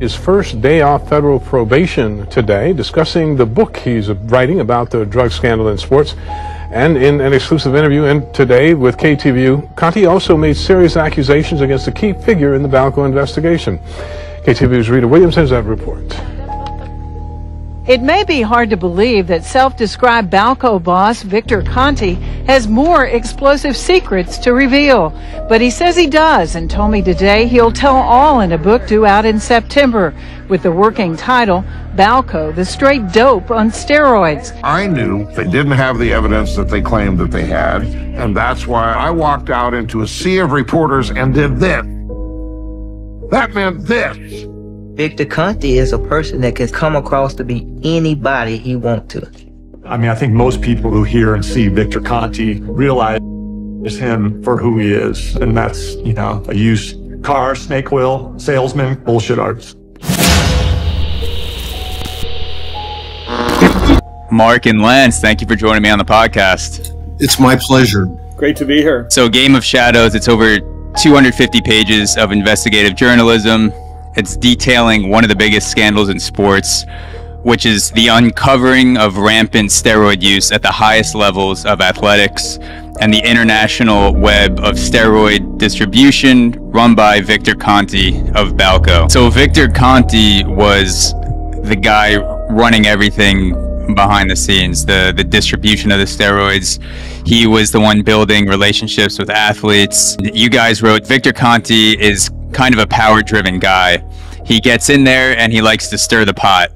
His first day off federal probation today, discussing the book he's writing about the drug scandal in sports. And in an exclusive interview in today with KTVU, Conte also made serious accusations against a key figure in the Balco investigation. KTVU's Rita Williams has that report. It may be hard to believe that self-described Balco boss Victor Conte has more explosive secrets to reveal, but he says he does and told me today he'll tell all in a book due out in September with the working title Balco, the straight dope on steroids. I knew they didn't have the evidence that they claimed that they had, and that's why I walked out into a sea of reporters and did this. That meant this. Victor Conte is a person that can come across to be anybody he wants to. I mean, I think most people who hear and see Victor Conte realize is him for who he is. And that's, you know, a used car, snake oil, salesman, bullshit artist. Mark and Lance, thank you for joining me on the podcast. It's my pleasure. Great to be here. So, Game of Shadows, it's over 250 pages of investigative journalism, it's detailing one of the biggest scandals in sports, which is the uncovering of rampant steroid use at the highest levels of athletics and the international web of steroid distribution run by Victor Conte of Balco. So Victor Conte was the guy running everything behind the scenes, the the distribution of the steroids. He was the one building relationships with athletes. You guys wrote Victor Conte is kind of a power driven guy. He gets in there and he likes to stir the pot.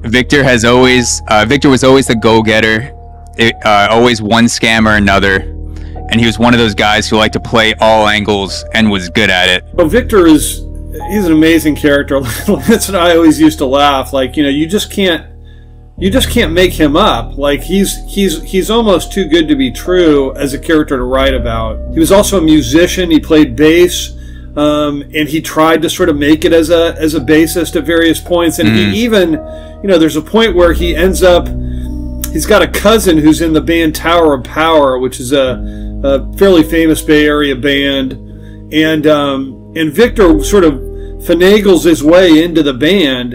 Victor has always, uh, Victor was always the go getter, uh, always one scam or another. And he was one of those guys who liked to play all angles and was good at it. Well, Victor is, he's an amazing character. That's what I always used to laugh. Like, you know, you just can't, you just can't make him up. Like he's he's he's almost too good to be true as a character to write about. He was also a musician. He played bass. Um, and he tried to sort of make it as a as a bassist at various points. And mm. he even, you know, there's a point where he ends up. He's got a cousin who's in the band Tower of Power, which is a, a fairly famous Bay Area band, and um, and Victor sort of finagles his way into the band,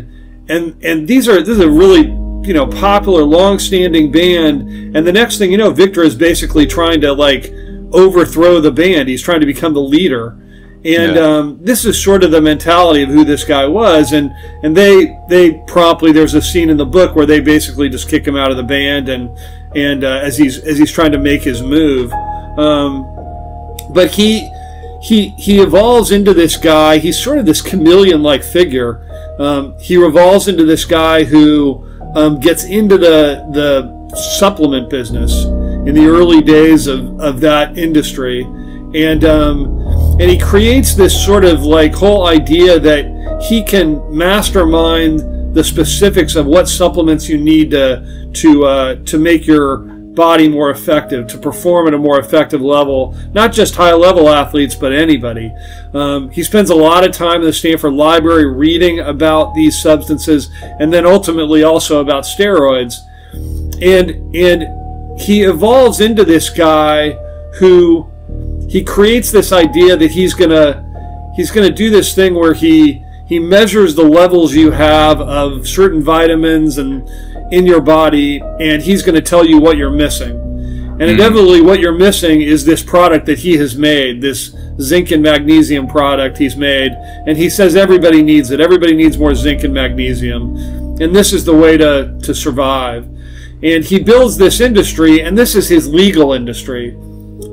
and and these are this is a really you know popular, long-standing band, and the next thing you know, Victor is basically trying to like overthrow the band. He's trying to become the leader and yeah. um, this is sort of the mentality of who this guy was. And and they they promptly there's a scene in the book where they basically just kick him out of the band and and uh, as he's as he's trying to make his move. Um, but he he he evolves into this guy. He's sort of this chameleon-like figure. Um, he revolves into this guy who um, gets into the the supplement business in the early days of, of that industry, and um, and he creates this sort of like whole idea that he can mastermind the specifics of what supplements you need to to uh, to make your body more effective, to perform at a more effective level. Not just high level athletes, but anybody. Um, he spends a lot of time in the Stanford Library reading about these substances, and then ultimately also about steroids. And and he evolves into this guy who he creates this idea that he's gonna he's gonna do this thing where he he measures the levels you have of certain vitamins and in your body, and he's going to tell you what you're missing. And mm. inevitably, what you're missing is this product that he has made, this zinc and magnesium product he's made. And he says everybody needs it. Everybody needs more zinc and magnesium. And this is the way to, to survive. And he builds this industry, and this is his legal industry.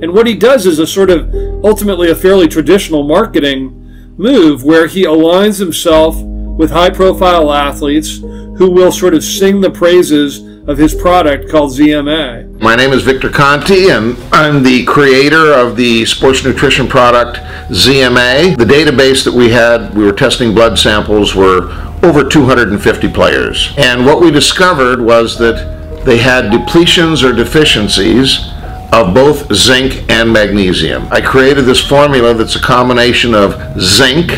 And what he does is a sort of ultimately a fairly traditional marketing move where he aligns himself with high profile athletes who will sort of sing the praises of his product called ZMA. My name is Victor Conte, and I'm the creator of the sports nutrition product ZMA. The database that we had, we were testing blood samples, were over 250 players. And what we discovered was that they had depletions or deficiencies of both zinc and magnesium. I created this formula that's a combination of zinc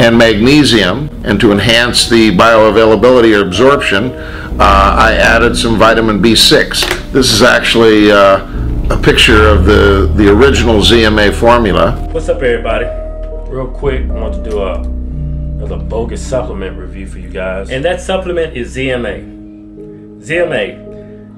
and magnesium, and to enhance the bioavailability or absorption, uh, I added some vitamin B6. This is actually uh, a picture of the, the original ZMA formula. What's up everybody? Real quick, I want to do a another bogus supplement review for you guys. And that supplement is ZMA. ZMA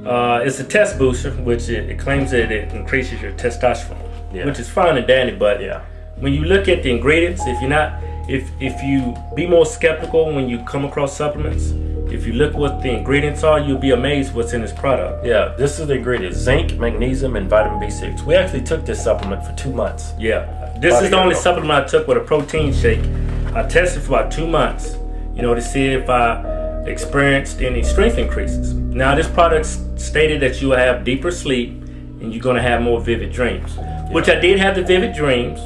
uh, is a test booster, which it, it, claims that it increases your testosterone, yeah. which is fine and dandy. But yeah. when you look at the ingredients, if you're not, if if you be more skeptical when you come across supplements, if you look what the ingredients are, you'll be amazed what's in this product. Yeah, this is the ingredients: zinc, magnesium, and vitamin B6. We actually took this supplement for two months. Yeah, this is the only supplement I took with a protein shake. I tested for about two months, you know, to see if I experienced any strength increases. Now, this product stated that you will have deeper sleep and you're going to have more vivid dreams, yeah. which I did have the vivid dreams.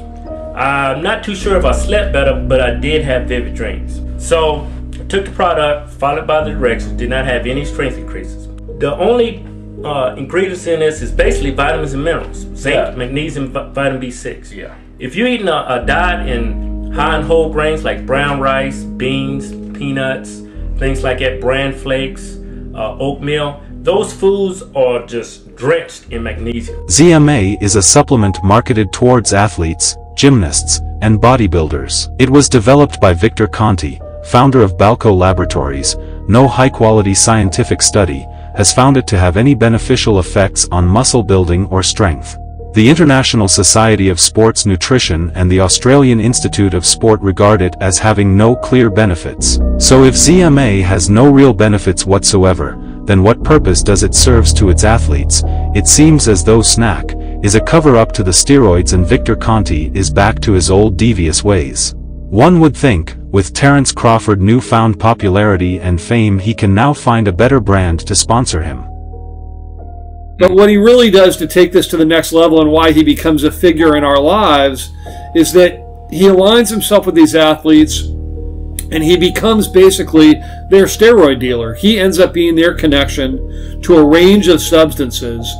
I'm not too sure if I slept better, but I did have vivid dreams. So I took the product, followed by the directions, did not have any strength increases. The only uh, ingredients in this is basically vitamins and minerals, zinc, yeah. magnesium, vitamin B6. Yeah. If you're eating a, a diet in high in whole grains like brown rice, beans, peanuts, things like that, bran flakes, uh, oatmeal, those foods are just drenched in magnesium. ZMA is a supplement marketed towards athletes, gymnasts, and bodybuilders. It was developed by Victor Conte, founder of Balco Laboratories. No high-quality scientific study has found it to have any beneficial effects on muscle building or strength. The International Society of Sports Nutrition and the Australian Institute of Sport regard it as having no clear benefits. So if ZMA has no real benefits whatsoever, then what purpose does it serve to its athletes? It seems as though SNAC is a cover-up to the steroids and Victor Conte is back to his old devious ways. One would think, with Terence Crawford newfound popularity and fame he can now find a better brand to sponsor him. But what he really does to take this to the next level and why he becomes a figure in our lives is that he aligns himself with these athletes and he becomes basically their steroid dealer. He ends up being their connection to a range of substances.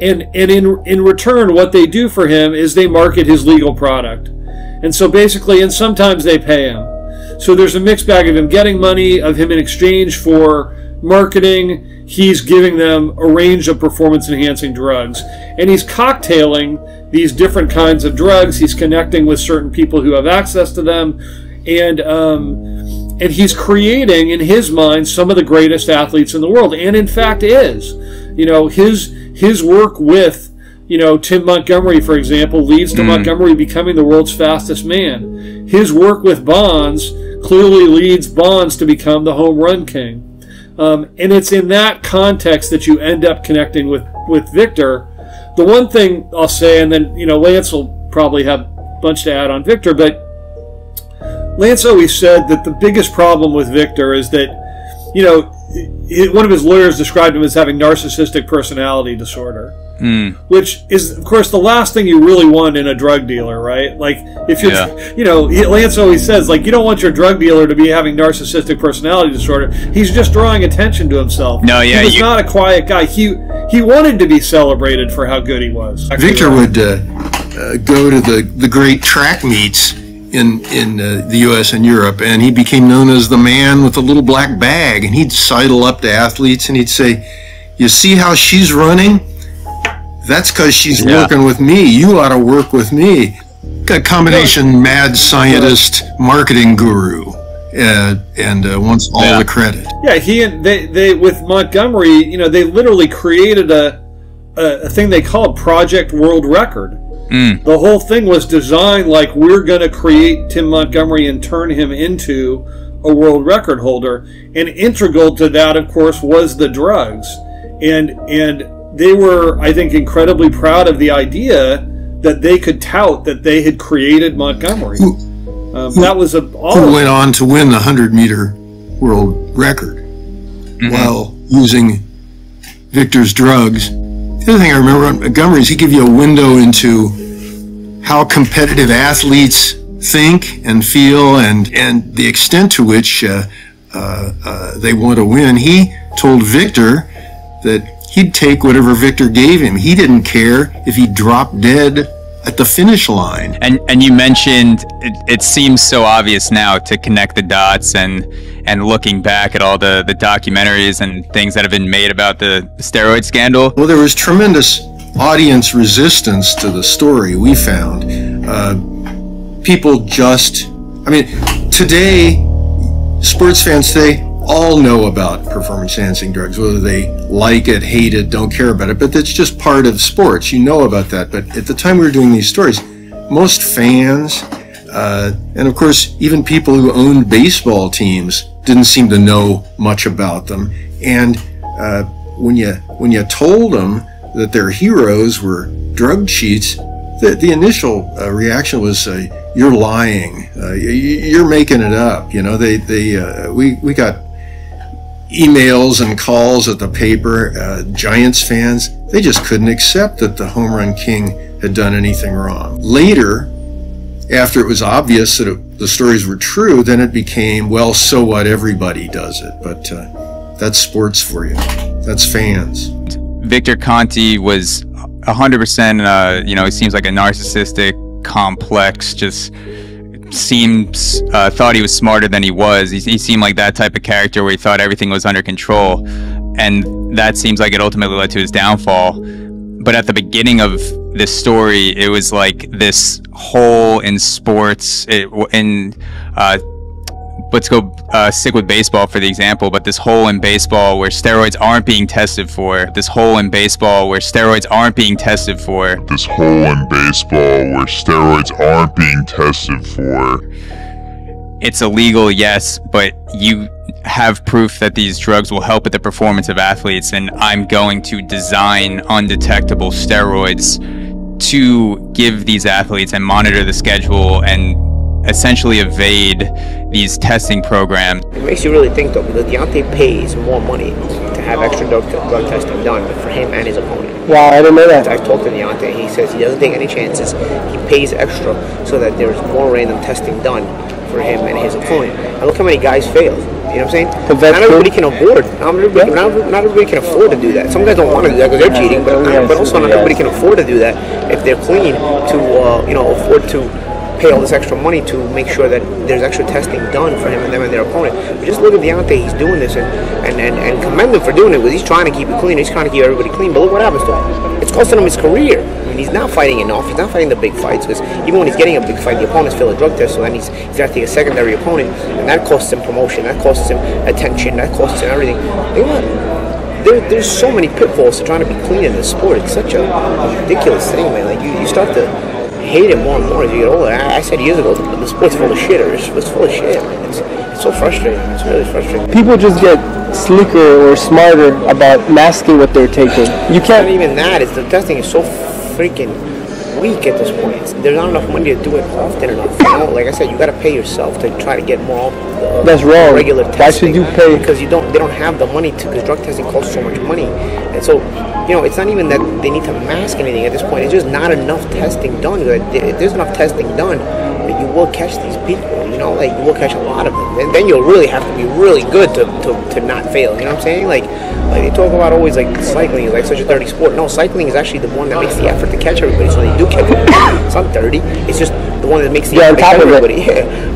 And, and in, in return, what they do for him is they market his legal product. And so basically, and sometimes they pay him. So there's a mixed bag of him getting money, of him in exchange for marketing, he's giving them a range of performance enhancing drugs. And he's cocktailing these different kinds of drugs. He's connecting with certain people who have access to them. And, um, and he's creating, in his mind, some of the greatest athletes in the world. And in fact, is. You know, his, his work with, you know, Tim Montgomery, for example, leads to mm. Montgomery becoming the world's fastest man. His work with Bonds clearly leads Bonds to become the home run king. Um, and it's in that context that you end up connecting with, with Victor. The one thing I'll say, and then, you know, Lance will probably have a bunch to add on Victor, but Lance always said that the biggest problem with Victor is that, you know, one of his lawyers described him as having narcissistic personality disorder. Mm. Which is, of course, the last thing you really want in a drug dealer, right? Like, if you're, yeah. you know, Lance always says, like, you don't want your drug dealer to be having narcissistic personality disorder. He's just drawing attention to himself. No, yeah, he was you... not a quiet guy. He he wanted to be celebrated for how good he was. Victor would uh, uh, go to the the great track meets in in uh, the U.S. and Europe, and he became known as the man with the little black bag. And he'd sidle up to athletes and he'd say, "You see how she's running? That's because she's yeah. working with me. You ought to work with me. A combination mad scientist, marketing guru, uh, and uh, wants all yeah. the credit. Yeah, he and they, they with Montgomery, you know, they literally created a a, a thing they called Project World Record. Mm. The whole thing was designed like we're going to create Tim Montgomery and turn him into a world record holder. And integral to that, of course, was the drugs. And and they were, I think, incredibly proud of the idea that they could tout that they had created Montgomery. Who, um, that was a who went on to win the hundred meter world record mm-hmm. while using Victor's drugs. The other thing I remember on Montgomery is he gave you a window into how competitive athletes think and feel and, and the extent to which uh, uh, uh, they want to win. He told Victor that he'd take whatever Victor gave him. He didn't care if he dropped dead at the finish line. And and you mentioned it, it, seems so obvious now to connect the dots and and looking back at all the the documentaries and things that have been made about the steroid scandal. Well, there was tremendous audience resistance to the story we found. Uh, people just I mean, today, sports fans today all know about performance enhancing drugs, whether they like it, hate it, don't care about it, but that's just part of sports. You know about that. But at the time we were doing these stories, most fans, uh, and of course, even people who owned baseball teams didn't seem to know much about them. And uh, when you when you told them that their heroes were drug cheats, the, the initial uh, reaction was, uh, "You're lying. Uh, you're making it up." You know, they they uh, we we got emails and calls at the paper. Uh, Giants fans they just couldn't accept that the home run king had done anything wrong. Later, after it was obvious that it, the stories were true, then it became, well, so what? Everybody does it. But uh, that's sports for you. That's fans. Victor Conte was 100%, uh, you know, he seems like a narcissistic, complex, just seems, uh, thought he was smarter than he was. He, he seemed like that type of character where he thought everything was under control. And that seems like it ultimately led to his downfall. But at the beginning of this story, it was like this hole in sports, it, in uh, let's go uh, stick with baseball for the example, but this hole in baseball where steroids aren't being tested for, this hole in baseball where steroids aren't being tested for, this hole in baseball where steroids aren't being tested for. It's illegal, yes, but you have proof that these drugs will help with the performance of athletes, and I'm going to design undetectable steroids to give these athletes and monitor the schedule and essentially evade these testing programs. It makes you really think though, because Deontay pays more money to have extra drug, drug testing done for him and his opponent. Wow, I didn't know that. I talked to Deontay. He says he doesn't take any chances. He pays extra so that there's more random testing done for him and his opponent. And look how many guys fail. You know what I'm saying? Not everybody can afford. Not everybody, not, not everybody can afford to do that. Some guys don't want to do that because they're cheating, but, but also not everybody can afford to do that if they're clean to uh, you know afford to pay all this extra money to make sure that there's extra testing done for him and them and their opponent. But just look at Deontay, he's doing this and, and, and, and commend him for doing it because he's trying to keep it clean, he's trying to keep everybody clean. But look what happens to him. It's costing him his career. I mean, he's not fighting enough. He's not fighting the big fights because even when he's getting a big fight, the opponents fail a drug test, so then he's, he's got to take a secondary opponent, and that costs him promotion, that costs him attention, that costs him everything. There, there's so many pitfalls to trying to be clean in this sport. It's such a, a ridiculous thing, man. Like you, you start to hate it more and more as you get older. I, I said years ago, the, the sport's full of shit, or it's, it's full of shit. It's, it's so frustrating. It's really frustrating. People just get slicker or smarter about masking what they're taking. You can't Not even that. It's the testing is so freaking weak at this point. There's not enough money to do it often enough. You know, like I said, you got to pay yourself to try to get more. Uh, That's wrong. Regular Why testing. should you pay? Because you don't. They don't have the money to. Because drug testing costs so much money, and so you know, it's not even that they need to mask anything at this point. It's just not enough testing done. If there's enough testing done, you will catch these people. You know, like you will catch a lot of them. And then you'll really have to be really good to, to, to not fail. You know what I'm saying? Like, like they talk about always like cycling is like such a dirty sport. No, cycling is actually the one that makes the effort to catch everybody. So they do catch everybody. It's not dirty. It's just the one that makes the Yeah, on top catch of everybody.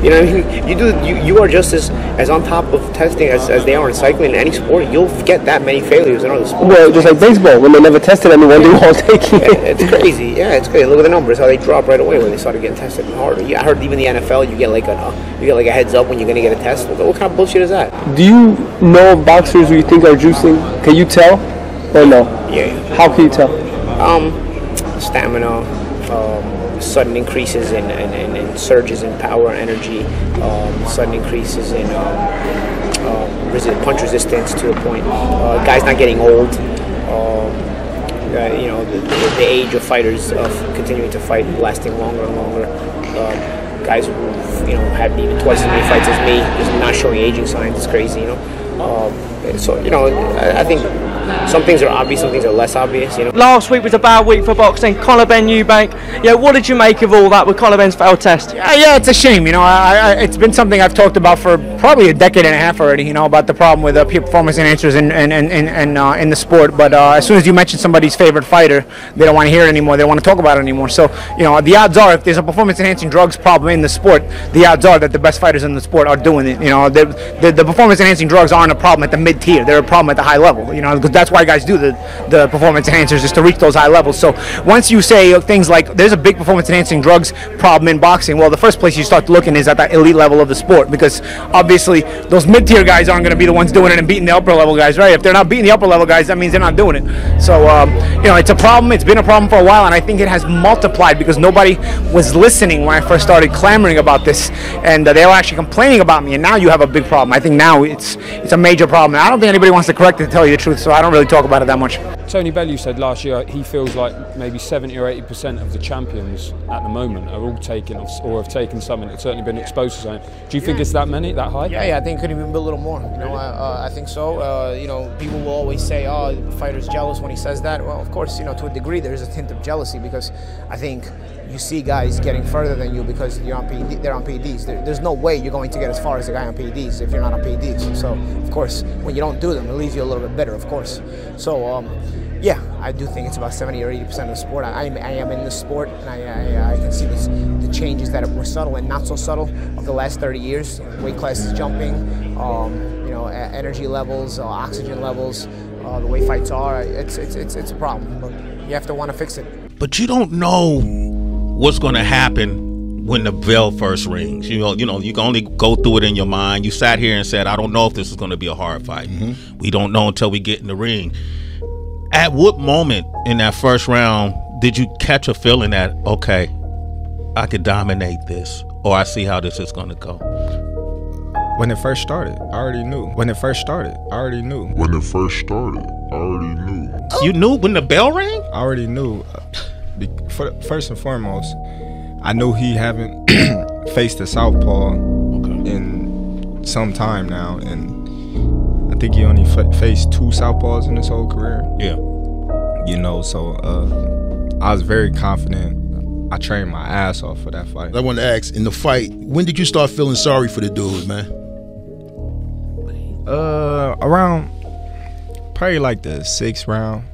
You know I mean? You do. You, you are just as as on top of testing as, as they are in cycling in any sport. You'll get that many failures in other sports. Well, just like baseball, when they never tested anyone, they won't take it. It's crazy. Yeah, it's crazy. Look at the numbers how they drop right away when they started getting tested harder. Yeah, I heard even the NFL, you get like a you get like a heads up when you're gonna get a test. What, what kind of bullshit is that? Do you know boxers who you think are juicing? Can you tell? Or no? Yeah. How can you tell? Um, stamina, um, sudden increases in, in, in, surges in power energy, um, sudden increases in um, um, punch resistance to a point. Uh, guys not getting old. Um, uh, you know, the, the, the age of fighters of continuing to fight, lasting longer and longer. Um, guys who you know have even twice as many fights as me, is not showing aging signs. It's crazy, you know. So you know, I, I think some things are obvious, some things are less obvious. You know. Last week was a bad week for boxing. Conor Benn Eubank. Yeah, what did you make of all that with Conor Benn's failed test? Yeah, yeah, it's a shame. You know, I, I, it's been something I've talked about for probably a decade and a half already. You know, about the problem with uh, performance enhancers in in in, in, in, uh, in the sport. But uh, as soon as you mention somebody's favorite fighter, they don't want to hear it anymore. They don't want to talk about it anymore. So you know, the odds are, if there's a performance enhancing drugs problem in the sport, the odds are that the best fighters in the sport are doing it. You know, the the, the performance enhancing drugs aren't a problem at the mid tier. They're a problem at the high level. You know, because that's why guys do the the performance enhancers is to reach those high levels. So once you say things like there's a big performance enhancing drugs problem in boxing, well, the first place you start looking is at that elite level of the sport because obviously those mid tier guys aren't going to be the ones doing it and beating the upper level guys, right? If they're not beating the upper level guys, that means they're not doing it. So um, you know, it's a problem. It's been a problem for a while, and I think it has multiplied because nobody was listening when I first started clamoring about this, and uh, they were actually complaining about me. And now you have a big problem. I think now it's it's a major problem. And I don't think anybody wants to correct it to tell you the truth, so I don't really talk about it that much. Tony Bellew said last year he feels like maybe 70 or 80 percent of the champions at the moment are all taken or have taken something. It's certainly been exposed to something. Do you think it's that many, that high? Yeah, yeah, I think it could even be a little more. You know, I, uh, I think so. Uh, you know, people will always say, "Oh, the fighter's jealous when he says that." Well, of course, you know, to a degree, there's a hint of jealousy because I think you see guys getting further than you because you're on PD, they're on PEDs. There, there's no way you're going to get as far as a guy on PEDs if you're not on PEDs. So, of course, when you don't do them, it leaves you a little bit better, of course. So, um, yeah, I do think it's about 70 or 80 percent of the sport. I, I am in the sport, and I, I, I can see this, the changes that were subtle and not so subtle of the last 30 years. Weight classes jumping, um, you know, energy levels, uh, oxygen levels, uh, the way fights are. It's, it's, it's, it's a problem, but you have to want to fix it. But you don't know what's going to happen when the bell first rings. You know, you know, you can only go through it in your mind. You sat here and said, "I don't know if this is going to be a hard fight. Mm-hmm. We don't know until we get in the ring." At what moment in that first round did you catch a feeling that okay, I could dominate this, or I see how this is going to go? When it first started, I already knew. When it first started, I already knew. When it first started, I already knew. You knew when the bell rang? I already knew. First and foremost, I know he haven't faced a southpaw okay. in some time now, and I think he only f- faced two southpaws in his whole career. Yeah. You know, so uh, I was very confident. I trained my ass off for that fight. I want to ask, in the fight, when did you start feeling sorry for the dude, man? Uh, around probably like the sixth round.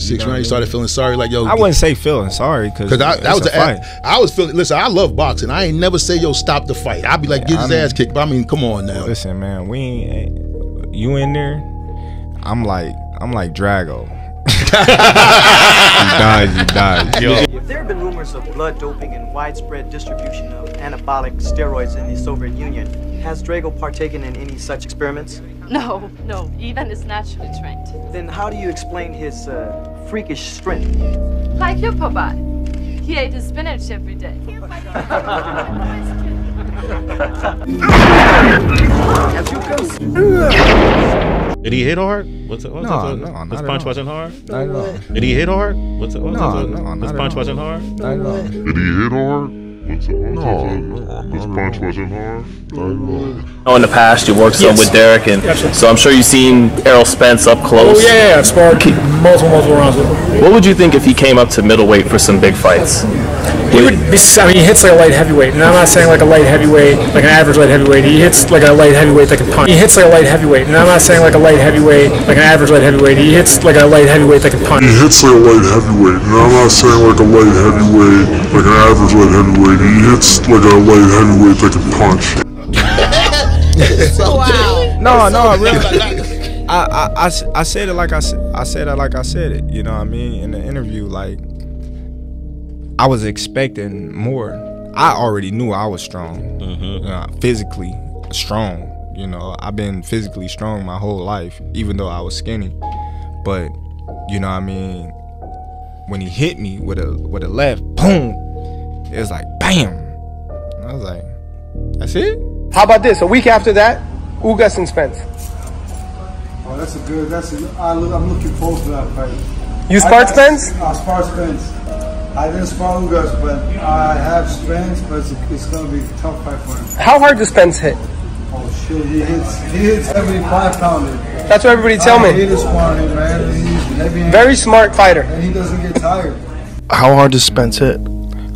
Six you know round, you started feeling sorry, like yo. I wouldn't say feeling sorry because that was a fight. I, I was feeling. Listen, I love boxing. I ain't never say yo stop the fight. I'd be like get his mean, ass kicked. But I mean, come on now. Listen, man, we ain't you in there, I'm like I'm like Drago. he dies, he dies. Yo. If there have been rumors of blood doping and widespread distribution of anabolic steroids in the Soviet Union, has Drago partaken in any such experiments? No, no. Ivan is naturally trained. Then how do you explain his uh, freakish strength? Like you, Papa. He ate his spinach every day. Did he hit hard? What's it? What's no, it? no, This punch wasn't hard. Not at all. Did he hit hard? What's it? What's no, it? no, This punch wasn't hard. Not at all. Did he hit hard? What's it? What's no, no, this punch wasn't hard. Oh, in the past, you worked some Yes. with Derek, and so I'm sure you've seen Errol Spence up close. Oh yeah, yeah, sparred multiple, multiple rounds with him. What would you think if he came up to middleweight for some big fights? He would be, I mean, he hits like a light heavyweight, and I'm not saying like a light heavyweight, like an average light heavyweight. He hits like a light heavyweight that can punch. He hits like a light heavyweight, and I'm not saying like a light heavyweight, like an average light heavyweight. He hits like a light heavyweight that can punch. He hits like a light heavyweight, and I'm not saying like a light heavyweight, like an average light heavyweight. He hits like a light heavyweight that can punch. wow. No, no, really. I, I, I said it like I said it like I said it. You know what I mean? In the interview, like I was expecting more. I already knew I was strong, uh, physically strong. You know, I've been physically strong my whole life, even though I was skinny. But you know what I mean? When he hit me with a with a left, boom, it was like bam. I was like, that's it. How about this? A week after that, Ugas and Spence. Oh, that's a good. That's a, I look, I'm looking forward to that fight. You sparred I- Spence? I sparred Spence. I didn't spar Ugas, but I have Spence, but it's, it's going to be a tough fight for him. How hard does Spence hit? Oh shit, he hits. He hits every five pounder. That's what everybody tell me. He is sparring, man. He's heavy. Very smart fighter. And he doesn't get tired. How hard does Spence hit?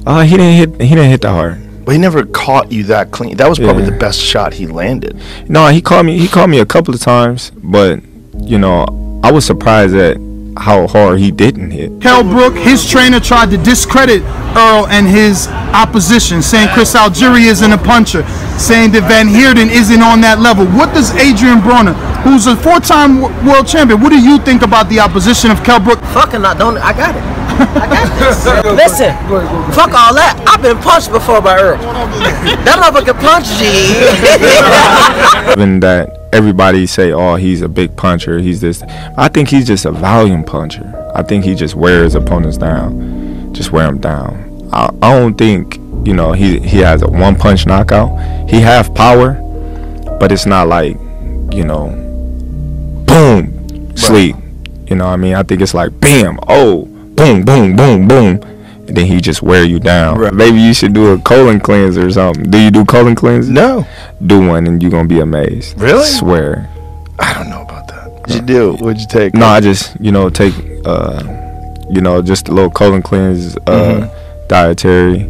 Uh, he didn't hit. He didn't hit that hard. But he never caught you that clean. That was probably Yeah. the best shot he landed. No, he called me. He called me a couple of times, but you know, I was surprised at how hard he didn't hit. Kell Brook, his trainer tried to discredit Errol and his opposition, saying Chris Algieri isn't a puncher, saying that Van Heerden isn't on that level. What does Adrian Broner, who's a four-time world champion, what do you think about the opposition of Kell Brook? Fucking I don't. I got it. I got this. Listen, fuck all that. I've been punched before by Errol. that motherfucker punched G. Even that everybody say, "Oh, he's a big puncher. He's this." I think he's just a volume puncher. I think he just wears opponents down, just wear them down. I, I don't think you know he he has a one punch knockout. He have power, but it's not like you know, boom, sleep. You know what I mean? I think it's like bam, oh, boom, boom, boom, boom. And then he just wear you down. Maybe you should do a colon cleanser or something. Do you do colon cleanse? No. Do one and you're gonna be amazed. Really? Swear. I don't know about that. What'd you do? What'd you take? No, I just you know take uh you know just a little colon cleanse uh Mm-hmm. dietary,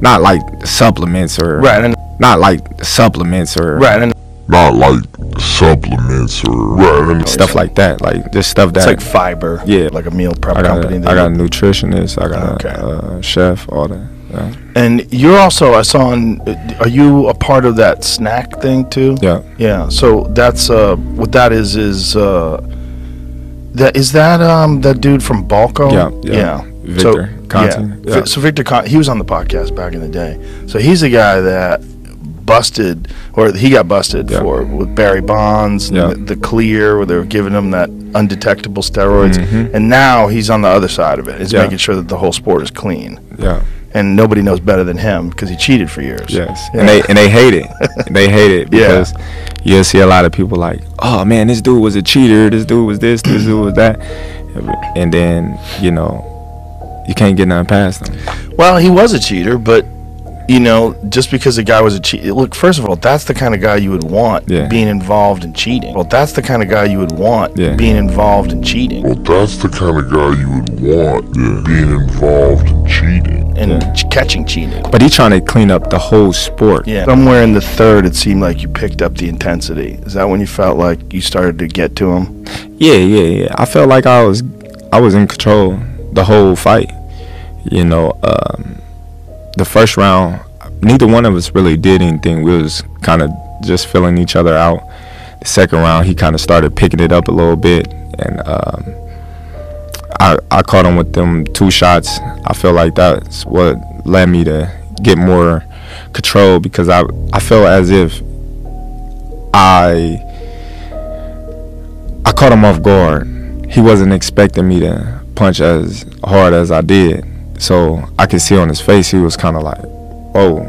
not like supplements or Right, and- not like supplements or Right, and- Not like supplements or right, stuff like that. Like just stuff that It's like fiber. Yeah, like a meal prep I got company. A, that I got a nutritionist. I got a uh, chef. All that. Yeah. And you're also I saw on. Are you a part of that SNAC thing too? Yeah. Yeah. So that's uh what that is is uh that is that um that dude from Balco. Yeah, yeah. Victor Conte, Yeah. yeah. So Victor Conte, he was on the podcast back in the day. So he's a guy that busted or he got busted for with Barry Bonds and Yeah. the, the clear where they were giving him that undetectable steroids Mhm. and now he's on the other side of it. He's Yeah. making sure that the whole sport is clean. Yeah. And nobody knows better than him because he cheated for years. Yes, Yeah. and they and they hate it. they hate it Yeah. because you'll see a lot of people like, oh man, this dude was a cheater. This dude was this. This dude was that. And then you know, you can't get nothing past them. Well, he was a cheater, but you know, just because a guy was a cheat. look. First of all, that's the kind of guy you would want Yeah. being involved in cheating. Well, that's the kind of guy you would want Yeah. being involved in cheating Well, that's the kind of guy you would want being involved in cheating. and ch- catching cheating. But he's trying to clean up the whole sport. Yeah. Somewhere in the third, it seemed like you picked up the intensity. Is that when you felt like you started to get to him? Yeah, yeah, yeah. I felt like I was, I was in control the whole fight. You know, um, the first round, neither one of us really did anything. We was kind of just filling each other out. The second round, he kind of started picking it up a little bit, and um, I I caught him with them two shots. I feel like that's what led me to get more control because I I felt as if I I caught him off guard. He wasn't expecting me to punch as hard as I did. So I could see on his face he was kind of like, "Whoa,